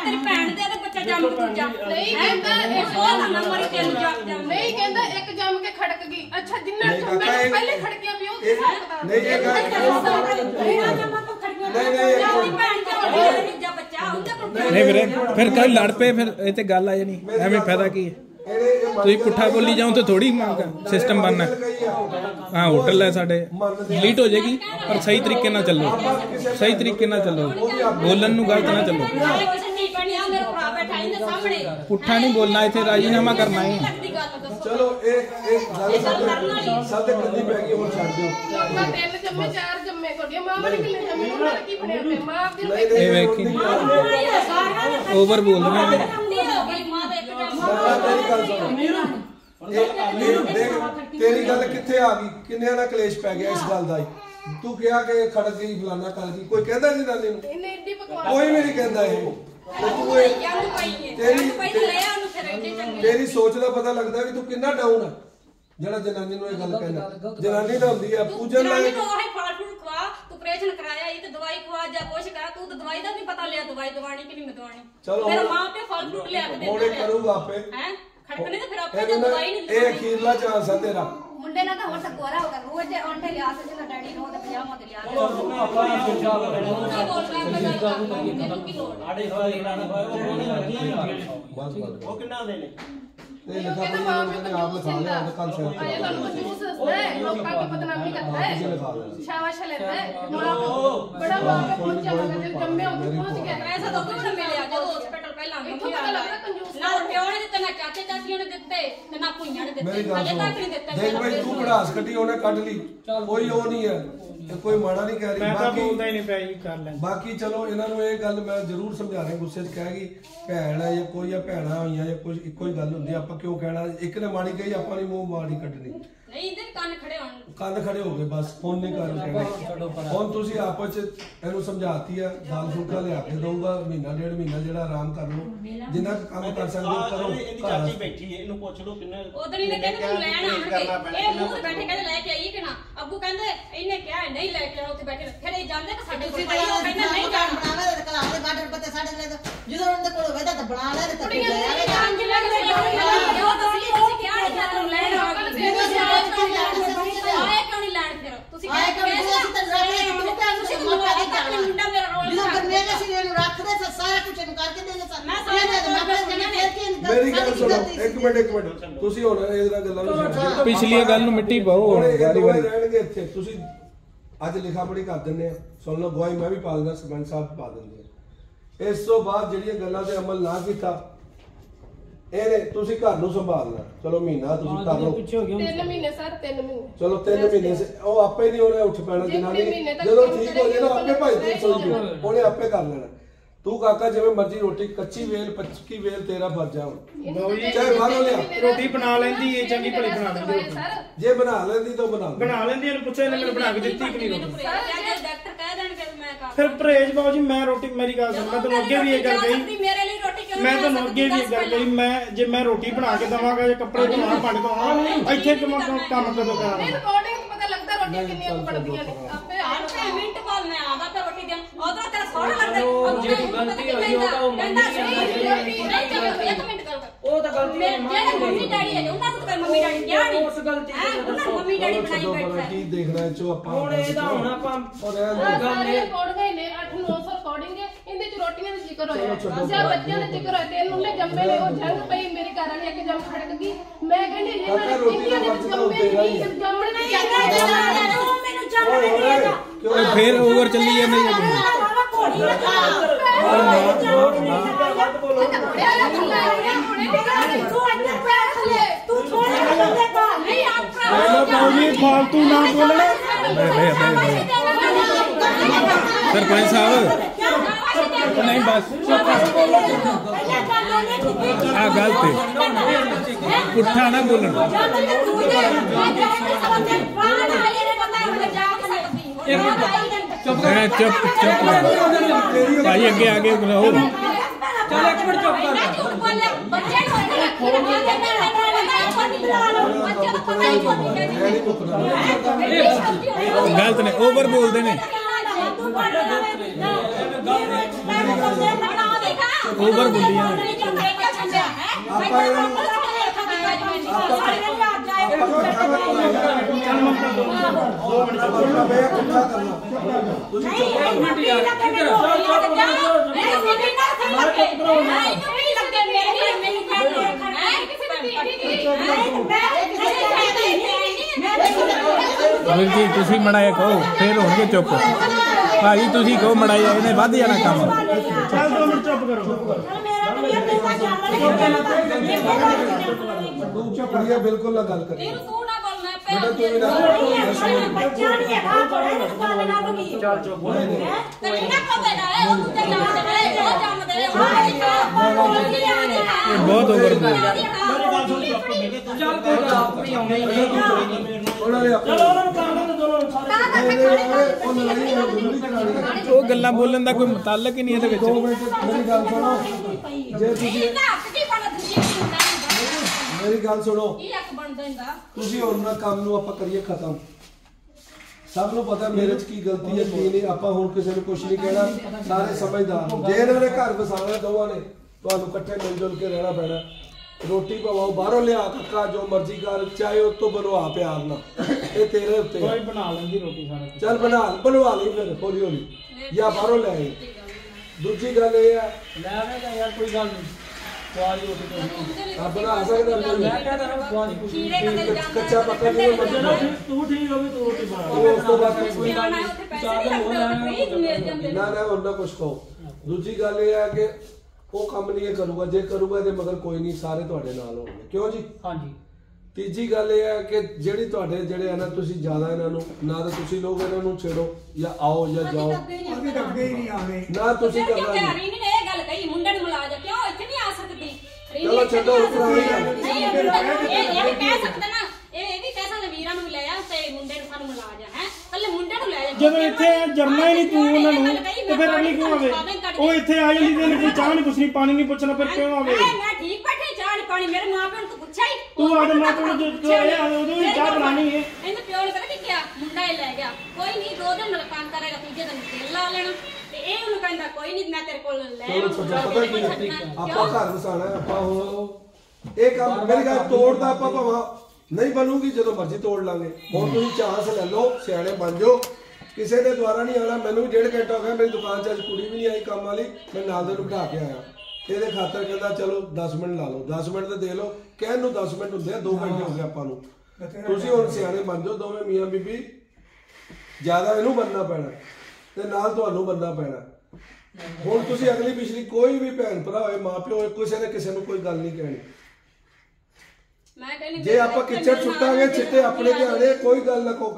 ਤੇਰੀ ਭੈਣ ਦੇ ਤੇ ਬੱਚਾ ਜੰਮ ਕੇ ਦੂਜਾ। ਨਹੀਂ ਕਹਿੰਦਾ ਇੱਕ ਉਹ ਨਾ ਨੰਬਰ ਹੀ ਤੈਨੂੰ ਜੱਪ ਜੰਮ ਨਹੀਂ ਕਹਿੰਦਾ ਇੱਕ ਜੰਮ ਕੇ ਖੜਕ ਗਈ। ਅੱਛਾ ਜਿੰਨਾ ਨਹੀਂ ਜੰਮੇ ਕਾਕਾ, ਇਹ- ਪਹਿਲੇ ਖੜਕਿਆ ਵੀ ਉਹ ਇਹ- ਨਹੀਂ ਇਹ ਗੱਲ ਨਹੀਂ ਨਹੀਂ ਇਹ ਤੇਰੀ ਭੈਣ ਜੰਮ ਕੇ ਦੂਜਾ ਬੱਚਾ ਉਹਦੇ ਕੋਲ ਨਹੀਂ ਵੀਰੇ ਫਿਰ ਕੱਲ ਲੜ ਪਏ ਫਿਰ ਇਹ ਤੇ ਗੱਲ ਆ ਜਾਣੀ। ਐਵੇਂ ਫਾਇਦਾ ਕੀ ਹੈ? ਤੁਸੀਂ ਪੁੱਠਾ ਬੋਲੀ ਜਾਓ ਤੇ ਥੋੜੀ ਸਿਸਟਮ ਬਣਨਾ। ਹਾਂ ਹੋਟਲ ਹੈ ਸਾਡੇ। ਡਿਲੀਟ ਹੋ ਜਾਏਗੀ ਪਰ ਸਹੀ ਤਰੀਕੇ ਨਾਲ ਚੱਲੋ। ਸਹੀ ਤਰੀਕੇ ਨਾਲ ਚੱਲੋ। ਬੋਲਣ ਨੂੰ ਗਲਤ ਨਾ ਚੱਲੋ। ਨਾਲੇ ਕਿਸੇ ਨਹੀਂ ਪਣੀ ਆ ਮੇਰੇ ਭਰਾ ਬੈਠਾ ਇਹਦੇ ਸਾਹਮਣੇ। ਪੁੱਠਾ ਨਹੀਂ ਬੋਲਣਾ ਇੱਥੇ ਰਾਜੀਨਾਮਾ ਕਰਨਾ ਹੈ। ਚਲੋ ਇਹ ਇਹ ਗੱਲ ਸਾਡੇ ਸਾਡੇ ਕੰਦੀ ਪੈ ਗਈ ਹੁਣ ਛੱਡ ਦਿਓ। ਲੋਕਾਂ ਤਿੰਨ ਜੰਮੇ ਚਾਰ ਜੰਮੇ ਤੁਹਾਡੀਆਂ ਮਾਵਾਂ ਨੇ ਕਿੰਨੇ ਜੰਮੇ ਉਹਨਾਂ ਦਾ ਕੀ ਬਣਿਆ ਪਿਆ? ਮਾਂ ਆਪਦੀ ਨੂੰ ਇਹ ਵੇਖੀ। ਓਵਰ ਬੋਲਦੀਆਂ ਨੇ ਨਹੀਂ ਹੋ ਗਈ ਮਾਂ ਦੇ ਇੱਕ ਜੰਮ ਮੈਂ ਤੇਰੀ ਗੱਲ ਸੁਣ। ਇਹ ਨੀਰੂ ਦੇਖ ਤੇਰੀ ਗੱਲ ਕਿੱਥੇ ਆ ਗਈ? ਕਿੰਨਿਆਂ ਦਾ ਕਲੇਸ਼ ਪੈ ਗਿਆ ਇਸ ਗੱਲ ਦਾ ਹੀ? ਤੂੰ ਕਿਹਾ ਕਿ ਖੜਕ ਗਈ ਫਲਾਨਾ ਕਰ ਗਈ। ਕੋਈ ਕਹਿੰਦਾ ਨਹੀਂ ਨਾਨੀ ਨੂੰ? ਇਹਨੇ ਏਡੀ ਬਕਵਾਸ ਕੋਈ ਵੀ ਨਹੀਂ ਕਹਿੰਦਾ ਇਹ। ਤੇ ਤੂੰ ਇਹ ਜੰਮ ਪਈ ਹੈ। ਤੇਰੀ- ਤੇ ਲੈ ਆ ਉਹਨੂੰ ਫਿਰ ਐਡੇ ਚੰਗੇ ਤੇਰੀ ਸੋਚ ਦਾ ਪਤਾ ਲੱਗਦਾ ਵੀ ਤੂੰ ਕਿੰਨਾ ਡਾਊਨ ਆ। ਜਿਹੜਾ ਜਨਾਨੀ ਨੂੰ ਇਹ ਗੱਲ ਕਹਿੰਦਾ। ਜਨਾਨੀ ਤਾਂ ਹੁੰਦੀ ਆ ਤੂੰ ਪੂਜਨ ਜਨਾਨੀ ਲਾਇਕ ਨੂੰ ਉਹੀ ਫਲ ਫਰੂਟ ਖਵਾ ਤੂੰ ਆਪਰੇਸ਼ਨ ਕਰਾਇਆ ਇਹ ਤੇ ਦਵਾਈ ਖਵਾ ਜਾਂ ਕੁਛ ਕਰ ਤੂੰ ਤਾਂ ਦਵਾਈ ਦਾ ਨਹੀਂ ਪਤਾ ਲਿਆ ਦਵਾਈ ਦਵਾਣੀ ਕਿ ਨਹੀਂ ਦਵਾਣੀ ਚਲੋ ਮੇਰਾ ਮਾਂ ਪਿਓ ਫਲ ਫਰੂਟ ਲਿਆ ਕੇ ਹੁਣ ਇਹ ਕਰੂਗਾ ਆਪੇ। ਹੈ? ਖੜਕਣੇ ਤੇ ਫਿਰ ਆਪੇ ਇਹ ਜੇ ਦਵਾਈ ਨਹੀਂ ਇਹ ਅਖੀਰਲਾ ਚਾਂਸ ਆ ਤੇਰਾ। ਮੁੰਡੇ ਨਾਲ ਤਾਂ ਹੋਰ ਸਗੋਰਾ ਹੋਗਾ ਰੋਜ਼ ਦੇ ਆਂਟੇ ਲਿਆ ਕੇ ਜਿਹੜਾ ਡੈਡੀ ਨੂੰ ਉਹਦੇ 50 ਮੋਤੇ ਲਿਆ ਕੇ। ਤੂੰ ਕੀ ਬੋਲ ਰਿਹਾ ਮੈਂ ਗੱਲ ਕਰਦਾ ਮੈਨੂੰ ਕੀ ਲੋੜ ਹੈ? ਬਸ ਬਸ ਉਹ ਕਿੰਨਾ ਦੇ ਨੇ? ਇਹ ਲਿਖਾ ਪੜੀ ਉਹਨਾਂ ਨੇ ਆਪ ਲਿਖਾ ਲਿਆ ਉਹਦੇ ਸਿਰ ਆਇਆ ਤੁਹਾਨੂੰ ਕੰਜੂਸ ਦੱਸਦਾ ਹੈ ਲੋਕਾਂ ਦੀ ਬਦਨਾਮੀ ਕਰਦਾ ਹੈ ਸ਼ਾਬਾਸ਼ ਲੈਂਦਾ ਹੈ ਬੜਾ ਮਾਂ ਪਿਓ ਪਹੁੰਚਿਆ ਹੋਗਾ ਜਦ ਜੰਮੇ ਉੱਥੇ ਪਹੁੰਚ ਗਿਆ। ਪੈਸਾ ਤਾਂ ਉਹਨੂੰ ਮਿਲਿਆ ਜਦੋਂ ਹਸਪੀਟਲ ਪਹਿਲਾਂ ਇੱਥੋਂ ਪਤਾ ਲੱਗਦਾ ਕੰਜੂਸ ਨਾ ਪਿਓ ਨੇ ਦਿੱਤੇ ਨਾ ਚਾਚੇ ਚਾਚੀਆਂ ਨੇ ਦਿੱਤੇ ਤੇ ਨਾ ਭੂਈਆਂ ਨੇ ਮੇਰੀ ਦਿੱਤੇ ਗੱਲ ਹਜੇ ਸੁਣ। ਤੱਕ ਨਹੀਂ ਦਿੱਤੇ ਦੇਖ ਭਾਈ ਤੂੰ ਪੜਾਸ ਕੱਢੀ ਉਹਨੇ ਕੱਢ ਲਈ। ਕੋਈ ਉਹ ਨਹੀਂ ਹੈ। ਕੋਈ ਮਾੜਾ ਨਹੀਂ ਕਹਿ ਰਹੀ। ਮੈਂ ਤਾਂ ਬਾਕੀ ਬੋਲਦਾ ਹੀ ਨਹੀਂ ਪਿਆ ਜੀ ਕਰ ਲੈਂਦਾ। ਬਾਕੀ ਚਲੋ ਇਹਨਾਂ ਨੂੰ ਇਹ ਗੱਲ ਮੈਂ ਜ਼ਰੂਰ ਸਮਝਾ ਰਿਹਾ ਗੁੱਸੇ 'ਚ ਕਹੇਗੀ ਭੈਣ ਹੈ ਜਾਂ ਕੋਈ ਆ ਭੈਣਾਂ ਹੋਈਆਂ ਜਾਂ ਕੁਝ ਇੱਕੋ ਹੀ ਗੱਲ ਹੁੰਦੀ ਆ, ਆਪਾਂ ਕਿਉਂ ਕਹਿਣਾ? ਇੱਕ ਨੇ ਮਾੜੀ ਕਹੀ ਆਪਾਂ ਨਹੀਂ ਮੂੰਹ ਮਾੜੀ ਕੱਢਣੀ। ਨਹੀਂ ਵੀ ਕੰਨ ਖੜੇ ਹੋਣ। ਕੰਨ ਖੜੇ ਹੋ ਗਏ ਬਸ ਹੁਣ ਨਹੀਂ ਕਰ ਕਹਿਣਾ ਹੁਣ ਤੁਸੀਂ ਆਪਸ 'ਚ ਇਹਨੂੰ ਸਮਝਾਤੀ ਆ ਦਾਲ ਫੁਲਕਾ ਲਿਆ ਕੇ ਦਊਗਾ ਮਹੀਨਾ ਡੇਢ ਮਹੀਨਾ ਜਿਹੜਾ ਆਰਾਮ ਕਰ ਲਓ। ਜਿੰਨਾ ਕੰਮ ਕਰ ਸਕਦੇ ਹੋ ਕਰੋ ਇਹਦੀ ਚਾਚੀ ਬੈਠੀ ਹੈ ਇਹਨੂੰ ਪੁੱਛ ਲਓ ਕਿੰਨੇ ਉਦੋਂ ਹੀ ਨੇ ਕਹਿੰਦੇ ਤੂੰ ਲੈਣ ਆਣਗੇ ਇਹ ਮੂੰਹ ਤੇ ਬੈਠੇ ਕਹਿੰਦੇ ਲੈ ਕੇ ਆਈਏ ਕਿ ਨਾ। ਅੱਬੂ ਕਹਿੰਦੇ ਇਹਨੇ ਕਿਹਾ ਨਹੀਂ ਲੈ ਕੇ ਆਓ ਉੱਥੇ ਬੈਠੇ। ਫਿਰ ਇਹ ਜਾਂਦੇ ਕਿ ਸਾਡੇ ਕੋਲ ਕਹਿੰਦਾ ਨਹੀਂ ਜਾਣਾ। ਬਣਾ ਲੈ ਕਲਾ ਦੇ ਬਾਰਡਰ ਪੱਤੇ ਸਾਡੇ ਲੈ ਜਦੋਂ ਉਹਨਾਂ ਦੇ ਕੋਲ ਵੇਦਾ ਤਾਂ ਬਣਾ ਲੈ ਤੇ ਤੱਕ ਲੈ ਆਵੇ ਪੰਜ ਲੱਖ ਦੇ ਜੋ ਤੁਸੀਂ ਤੁਸੀਂ ਕਿਹਾ ਨਹੀਂ ਕਿ ਤੂੰ ਲੈਣ ਆਏ ਕਿਉਂ ਨਹੀਂ ਲੈਣ ਫਿਰ ਤੁਸੀਂ ਆਏ ਕਿਉਂ ਨਹੀਂ? ਅਸੀਂ ਤਾਂ ਰੱਖ ਲਿਆ, ਤੂੰ ਕਹਿ ਤੁਸੀਂ ਤੂੰ ਮੁੰਡਾ ਮੁੰਡਾ ਨਹੀਂ ਮੁੰਡਾ ਮੇਰਾ ਰੋਲ ਜਦੋਂ ਗਰਮੀਆਂ ਇਹਨੂੰ ਰੱਖਦੇ ਸੀ ਸਾਰਾ ਕੁਝ ਇਹਨੂੰ ਕਰਕੇ ਦੇਣਾ ਸਾ ਮੈਂ ਸਾਰਾ ਇਹਨੇ ਤਾਂ ਮਾਪੇ ਕਹਿੰਦੇ ਫਿਰ ਕੀ ਇਹਨੂੰ ਮੇਰੀ ਗੱਲ ਸਾਡੀ ਸੁਣੋ ਗਲਤੀ ਸੀ। ਇੱਕ ਮਿੰਟ ਇੱਕ ਮਿੰਟ। ਤੁਸੀਂ ਹੁਣ ਇਹਦਾ ਗੱਲਾਂ ਨੂੰ ਸਮਝੋ। ਪਿਛਲੀ ਗੱਲ ਨੂੰ ਮਿੱਟੀ ਪਾਓ ਹੁਣ ਇਹ ਵਾਰੀ ਦੋਵੇਂ ਵਾਰੀ। ਰਹਿਣਗੇ ਇੱਥੇ। ਤੁਸੀਂ ਅੱਜ ਲਿਖਾ ਪੜੀ ਕਰ ਦਿੰਦੇ ਆ। ਸੁਣ ਲਓ ਗਵਾਹੀ ਮੈਂ ਵੀ ਪਾ ਦਿੰਦਾ ਸਰਪੰਚ ਸਾਹਿਬ ਪਾ ਦਿੰਦੇ ਆ। ਇਸ ਤੋਂ ਬਾਅਦ ਜਿਹੜੀਆਂ ਗੱਲਾਂ ਤੇ ਅਮਲ ਨਾ ਕੀਤਾ ਇਹਨੇ ਤੁਸੀਂ ਘਰ ਨੂੰ ਸੰਭਾਲਣਾ। ਚਲੋ ਮਹੀਨਾ ਤੁਸੀਂ ਕਰ ਲਓ। ਤਿੰਨ ਮਹੀਨੇ ਸਰ ਤਿੰਨ ਮਹੀਨੇ। ਚਲੋ ਤਿੰਨ ਮਹੀਨੇ ਸੇ ਉਹ ਆਪੇ ਨਹੀਂ ਉਹਨੇ ਉੱਠ ਪੈਣਾ ਜੇ ਜਨਾਨੀ। ਮਹੀਨੇ ਤੱਕ ਜਦੋਂ ਠੀਕ ਹੋ ਆਪੇ ਭਾਈ ਦੀ ਸੋਚ ਉਹਨੇ ਆਪੇ ਕਰ ਲੈਣਾ। ਤੂੰ ਕਾਕਾ ਜਿਵੇਂ ਮਰਜ਼ੀ ਰੋਟੀ ਕੱਚੀ ਵੇਲ ਪੱਕੀ ਵੇਲ ਤੇਰਾ ਫਰਜ਼ ਆ ਹੁਣ ਜੀ, ਚਾਹੇ ਬਾਹਰੋਂ ਲਿਆ ਰੋਟੀ ਬਣਾ ਲੈਂਦੀ ਏ ਚੰਗੀ ਭਲੀ ਬਣਾ ਲੈਂਦੀ ਰੋਟੀ ਜੇ ਬਣਾ ਲੈਂਦੀ ਤਾਂ ਬਣਾ ਲੈ ਬਣਾ ਲੈਂਦੀ ਇਹਨੂੰ ਪੁੱਛਿਆ ਇਹਨੇ ਮੈਨੂੰ ਬਣਾ ਕੇ ਦਿੱਤੀ ਕਿ ਨਹੀਂ ਰੋਟੀ ਡਾਕਟਰ ਕਹਿ ਦੇਣਗੇ ਵੀ ਮੈਂ ਕਰ ਫਿਰ ਪ੍ਰੇਜ ਬਾਬੂ ਜੀ ਮੈਂ ਰੋਟੀ ਮੇਰੀ ਗੱਲ ਸੁਣ ਮੈਂ ਤੁਹਾਨੂੰ ਅੱਗੇ ਵੀ ਇਹ ਗੱਲ ਕਹੀ ਮੇਰੇ ਲਈ ਰੋਟੀ ਕਿਉਂ ਮੈਂ ਤੁਹਾਨੂੰ ਅੱਗੇ ਵੀ ਇਹ ਗੱਲ ਕਹੀ ਮੈਂ ਜੇ ਮੈਂ ਰੋਟੀ ਬਣਾ ਕੇ ਦਵਾਂਗਾ ਜਾਂ ਕੱਪੜੇ ਧੋਣਾ ਭਾਂਡੇ ਧੋਣਾ ਇੱਥੇ ਕੰਮ ਕੰਮ ਕਦੋਂ ਕਰਾਂਗਾ ਰਿਕਾਰਡਿੰਗ ਤੋਂ ਪਤਾ ਲੱਗਦਾ ਰੋਟੀਆਂ ਕਿੰਨੀਆਂ ਕੁ ਬਣਦੀਆਂ ਨੇ ਆਪੇ ਆ ਅੱਠ ਮਿੰਟ ਬਾਅਦ ਮੈਂ ਆਦਾ ਤੇ ਉਦੋਂ ਤੇਰਾ ਸੋਹਣਾ ਲੱਗਦਾ ਜੇ ਤੂੰ ਗਲਤੀ ਹੋਈ ਉਹ ਤਾਂ ਉਹ ਮੰਮੀ ਇੱਕ ਮਿੰਟ ਕਰ ਉਹ ਤਾਂ ਗਲਤੀ ਮੇਰੇ ਜਿਹੜੇ ਮੰਮੀ ਡੈਡੀ ਹੈ ਉਹਨਾਂ ਨੂੰ ਤਾਂ ਕੋਈ ਮੰਮੀ ਡੈਡੀ ਕਿਹਾ ਨਹੀਂ। ਉਸ ਗਲਤੀ ਹੈਂ? ਉਹਨਾਂ ਨੂੰ ਮੰਮੀ ਡੈਡੀ ਬਣਾਈ ਬੈਠਾ ਹੈ। ਕੀ ਦੇਖਣਾ ਇਹ ਚੋ ਆਪਾਂ ਹੁਣ ਇਹਦਾ ਹੁਣ ਆਪਾਂ ਉਹ ਸਾਰੇ ਰਿਕਾਰਡ ਗਏ। ਨੇ 8 900 ਰਿਕਾਰਡਿੰਗ ਹੈ। ਇਹਦੇ ਚ ਰੋਟੀਆਂ ਦਾ ਜ਼ਿਕਰ ਹੋਇਆ। ਜਾਂ ਬੱਚਿਆਂ ਦਾ ਜ਼ਿਕਰ ਹੋਇਆ ਤੇ ਇਹਨੂੰ ਨੇ ਜੰਮੇ ਨੇ ਉਹ ਜੰਗ ਪਈ ਮੇਰੀ ਘਰ ਵਾਲੀ ਇੱਕ ਜੰਮ ਖੜਕ ਗਈ। ਮੈਂ ਕਹਿੰਦੀ ਜੇ ਰੋਟੀ ਨੇ ਦਾ ਤਾਂ ਜੰਮੇ ਨਹੀਂ। ਜੰਮਣ ਉਹ ਮੈਨੂੰ ਜੰਮ ਨਹੀਂ ਦੇਗਾ ਕਿਉਂ? ਫਿਰ ਓਵਰ ਚੱਲੀ ਜਾਂਦੀ ਹੈ ਫਾਲਤੂ ਨਾ ਬੋਲਣਾ ਸਰਪੰਚ ਸਾਹਿਬ ਨਹੀਂ ਬਸ ਆ ਗਲਤ ਹੈ ਪੁੱਠਾ ਨਾ ਬੋਲਣਾ। ਮੈਂ ਚੁੱਪ ਚੁੱਪ ਭਾਈ ਅੱਗੇ ਆ ਕੇ ਬੁਲਾਓ ਚੱਲ ਇੱਕ ਮਿੰਟ ਚੁੱਪ ਕਰ ਬੱਚੇ ਨੂੰ ਮੈਂ ਨਹੀਂ ਮੁੱਕਣਾ ਗਲਤ ਨੇ ਓਵਰ ਬੋਲਦੇ ਨੇ ਓਵਰ ਬੋਲੀਆਂ ਇਹਨਾਂ ਨੂੰ ਆਪਾਂ ਆਪਣਾ ਬੇ ਇਕੱਠਾ ਕਰਨਾ ਤੁਸੀਂ ਚੁੱਪ ਕਰੋ ਵੀਰ ਜੀ ਤੁਸੀਂ ਮੜਾਇਆ ਕਹੋ ਫੇਰ ਹੋਣਗੇ ਚੁੱਪ। ਭਾਜੀ ਤੁਸੀਂ ਕਹੋ ਮੜਾਇਆ ਇਹਨੇ ਵੱਧ ਜਾਣਾ ਕੰਮ। ਚੱਲ ਦੋ ਮਿੰਟ ਚੁੱਪ ਕਰੋ। ਕਰੀਏ ਬਿਲਕੁਲ ਨਾ ਗੱਲ ਕਰੀ ਬੇਟਾ ਤੂੰ ਵੀ ਨਾ ਬੱਚਾ ਨਹੀਂ ਹੈਗਾ ਬੜਾ ਰਸਤਾ ਲਗਾ ਦੂਗੀ ਚੱਲ ਚੁੱਪ। ਤੇ ਕਿਹਨਾਂ ਕੋਲ ਨਾ ਹੈ। ਉਹ ਤੇ। ਬੋਲ ਬਹੁਤ ਓਵਰ ਬੋਲੀ ਉਹਨਾਂ ਨੇ ਆਪਣਾ ਚਲੋ ਉਹਨਾਂ ਨੂੰ ਕਰ ਲੈਣ ਦੋਨੋਂ ਨੂੰ ਸਾਰੇ ਉਹ ਗੱਲਾਂ ਬੋਲਣ ਦਾ ਕੋਈ ਮੁਤਾਲਕ ਹੀ ਨਹੀਂ ਇਹਦੇ ਵਿੱਚ। ਮਿੰਟ ਮੇਰੀ ਗੱਲ ਸੁਣੋ। ਜੇ ਤੁਸੀਂ ਮੇਰੀ ਗੱਲ ਸੁਣੋ। ਕੀ ਹੱਕ ਬਣਦਾ ਹੁੰਦਾ ਤੁਸੀਂ ਹੁਣ ਨਾ ਕੰਮ ਨੂੰ ਆਪਾਂ ਕਰੀਏ ਖਤਮ। ਸਭ ਨੂੰ ਪਤਾ ਮੇਰੇ 'ਚ ਕੀ ਗਲਤੀ ਹੈ ਕੀ ਨਹੀਂ। ਆਪਾਂ ਹੁਣ ਕਿਸੇ ਨੂੰ ਕੁਝ ਨਹੀਂ ਕਹਿਣਾ। ਸਾਰੇ ਸਮਝਦਾਰ। ਜੇ ਇਹਨਾਂ ਨੇ ਘਰ ਵਸਾਉਣਾ ਦੋਵਾਂ ਨੇ ਤੁਹਾਨੂੰ ਇਕੱਠੇ ਮਿਲ ਜੁਲ ਕੇ ਰਹਿਣਾ ਪੈਣਾ। ਰੋਟੀ ਪਵਾਓ ਬਾਹਰੋਂ ਲਿਆ ਕੱਕਾ ਜੋ ਮਰਜ਼ੀ ਕਰ ਚਾਹੇ ਉਹ ਤੋਂ ਬਣਵਾ ਪਿਆਰ ਨਾਲ। ਇਹ ਤੇਰੇ ਉੱਤੇ ਹੈ। ਬਣਾ ਲੈਂਦੀ ਰੋਟੀ ਸਾਰੇ ਚੱਲ ਬਣਾ ਬਣਵਾ ਲਈ ਫਿਰ ਹੌਲੀ ਹੌਲੀ ਜਾਂ ਬਾਹਰੋਂ ਲੈ ਆਈ। ਦੂਜੀ ਗੱਲ ਇਹ ਹੈ ਲੈ ਯਾਰ ਕੋਈ ਗੱਲ ਨਹੀਂ ਸਵਾਦ ਰੋਟੀ ਤੋਂ ਆ ਬਣਾ ਸਕਦਾ ਕੋਈ। ਮੈਂ ਕਹਿੰਦਾ ਨਾ ਸਵਾਦ ਕੁਝ ਖੀਰੇ ਕਦੇ ਜਾਂਦਾ ਕੱਚਾ ਪੱਕਾ ਜਿਵੇਂ ਮਰਜ਼ੀ ਚਲੋ ਠੀਕ- ਤੂੰ ਠੀਕ ਹੋਵੇ ਤੂੰ ਰੋਟੀ ਬਣਾ। ਉਹ ਉਸ ਤੋਂ ਬਾਅਦ ਕੋਈ ਗੱਲ ਨਹੀਂ ਉੱਥੇ ਪੈਸੇ ਨਹੀਂ ਲੱਗਦੇ ਉੱਥੇ ਫ੍ਰੀ ਮਿਲ ਜਾਂਦੇ। ਨਾ ਨਾ ਉਹਨਾਂ ਕੁਝ ਕਹੋ। ਦੂਜੀ ਗੱਲ ਇਹ ਹੈ ਕਿ ਉਹ ਕੰਮ ਨਹੀਂ ਇਹ ਕਰੂਗਾ। ਜੇ ਕਰੂਗਾ ਇਹਦੇ ਮਗਰ ਕੋਈ ਨਹੀਂ ਸਾਰੇ ਤੁਹਾਡੇ ਨਾਲ ਹੋਣਗੇ। ਕਿਉਂ ਜੀ? ਹਾਂਜੀ। ਤੀਜੀ ਗੱਲ ਇਹ ਹੈ ਕਿ ਜਿਹੜੀ ਤੁਹਾਡੇ ਜਿਹੜੇ ਆ ਨਾ ਤੁਸੀਂ ਜ਼ਿਆਦਾ ਇਹਨਾਂ ਨੂੰ ਨਾ ਤਾਂ ਤੁਸੀਂ ਲੋਕ ਇਹਨਾਂ ਨੂੰ ਛੇੜੋ ਜਾਂ ਆਓ ਜਾਂ ਜਾਓ। ਨਾ ਤੁਸੀਂ ਕਿਉਂ ਕਰਨਾ ਤੇ ਨਹੀਂ ਰੀਨੀ ਨੇ ਇਹ ਗੱਲ ਕਹੀ ਮੁੰਡੇ ਨੂੰ ਮਿਲਾ ਜਾ। ਕਿਉਂ ਚਲੋ ਇੱਥੇ ਛੱਡੋ, ਨਹੀਂ ਆ ਉੱਪਰ ਵਾਲੀ ਸਕਦੀ। ਗੱਲ। ਨਹੀਂ ਇਹ ਮੁੰਡੇ- ਇਹ ਇਹ ਵੀ ਕਹਿ ਸਕਦਾ ਨਾ। ਇਹ ਇਹ ਵੀ ਕਹਿ ਸਕਦਾ ਵੀਰਾਂ ਨੂੰ ਲੈ ਆ ਤੇ ਮੁੰਡੇ ਨੂੰ ਸਾਨੂੰ ਮਿਲਾ ਜਾ ਹੈ। ਕੱਲੇ ਮੁੰਡੇ ਨੂੰ ਲੈ ਜਾ। ਜਦੋਂ ਇੱਥੇ ਜਰਨਾ ਹੀ ਨਹੀਂ ਤੂੰ ਉਹਨਾਂ ਨੂੰ ਤੇ ਫਿਰ ਅਗਲੀ ਕਿਉਂ ਆਵੇ ਉਹ ਇੱਥੇ ਆ ਜਾਂਦੀ ਤੇ ਕੋਈ ਚਾਹ ਨਹੀਂ ਪੁੱਛਣੀ ਪਾਣੀ ਨਹੀਂ ਪੁੱਛਣਾ ਫਿਰ ਕਿਉਂ ਆਵੇ? ਮੈਂ ਠੀਕ ਬੈਠੇ ਚਾਹ ਨਹੀਂ ਪਾਣੀ ਮੇਰੇ ਮਾਂ ਪਿਓ ਨੂੰ ਤੂੰ ਪੁੱਛਿਆ ਹੀ। ਤੂੰ ਆਦੇ ਮਾਂ ਪਿਓ ਨੂੰ ਜੋ- ਇਹ ਆਵੇ ਉਦੋਂ ਹੀ ਚਾਹ ਬਣਾਉਣੀ ਹੈ। ਇਹਨੇ ਪਿਓ ਨੇ ਪਤਾ ਕੀ ਕਿਹਾ? ਮੁੰਡਾ ਹੀ ਲੈ ਗਿਆ। ਕੋਈ ਨਹੀਂ ਦੋ ਦਿਨ ਨਾਲ ਕੰਮ ਕਰੇਗਾ ਤੀਜੇ ਦਿਨ ਤੇਲ ਲਾ ਲੈਣਾ। ਤੇ ਇਹ ਉਹਨੂੰ ਕਹਿੰਦਾ ਕੋਈ ਨਹੀਂ ਮੈਂ ਤੇਰੇ ਕੋਲ ਲੈ ਆਪਾਂ ਘਰ ਵਸਾਣਾ ਆਪਾਂ ਹੁਣ ਇਹ ਕੰਮ ਮੇਰੀ ਗੱਲ ਤੋੜਦਾ ਆਪਾਂ ਭਾਵਾਂ ਨਹੀਂ ਬਣੂਗੀ ਜਦੋਂ ਮਰਜ਼ੀ ਤੋੜ ਲਾਂਗੇ। ਹੁਣ ਤੁਸੀਂ ਚਾਂਸ ਲੈ ਲਓ ਸਿਆਣੇ ਬਣ ਜਾਓ। ਕਿਸੇ ਦੇ ਦੁਆਰਾ ਨਹੀਂ ਆਣਾ ਮੈਨੂੰ ਵੀ ਡੇਢ ਘੰਟਾ ਹੋ ਗਿਆ ਮੇਰੀ ਦੁਕਾਨ 'ਚ ਅੱਜ ਕੁੜੀ ਵੀ ਨਹੀਂ ਆਈ ਕੰਮ ਵਾਲੀ ਮੈਂ ਨਾਲ ਦੇ ਨੂੰ ਬਿਠਾ ਕੇ ਆਇਆ। ਇਹਦੇ ਖਾਤਰ ਕਹਿੰਦਾ ਚਲੋ 10 ਮਿੰਟ ਲਾ ਲਓ 10 ਮਿੰਟ ਤੇ ਦੇ ਲਓ। ਕਹਿਣ ਨੂੰ 10 ਮਿੰਟ ਹੁੰਦੇ ਆ 2 ਘੰਟੇ ਹੋ ਗਏ ਆਪਾਂ ਨੂੰ। ਤੁਸੀਂ ਹੁਣ ਸਿਆਣੇ ਬਣ ਜਾਓ ਦੋਵੇਂ ਮੀਆਂ ਬੀਬੀ ਜ਼ਿਆਦਾ ਇਹਨੂੰ ਬੰਨਣਾ ਪੈਣਾ। ਤੇ ਨਾਲ ਤੁਹਾਨੂੰ ਬੰਨਣਾ ਪੈਣਾ। ਹੁਣ ਤੁਸੀਂ ਅਗਲੀ ਪਿਛਲੀ ਕੋਈ ਵੀ ਭੈਣ ਭਰਾ ਹੋਏ ਮਾਪਿਓ ਹੋਏ ਕਿਸੇ ਨੇ ਕਿਸੇ ਨੂੰ ਕੋਈ ਗੱਲ ਨਹੀਂ ਕਹਿਣੀ। ਮੈਂ ਕਹਿੰਦੀ ਜੇ ਆਪਾਂ ਕਿਚੜ ਸੁੱਟਾਂਗੇ ਚਿੱਟੇ ਆਪਣੇ ਤੇ ਆਣੇ ਕੋਈ ਗੱਲ ਨਾ ਕਹੋ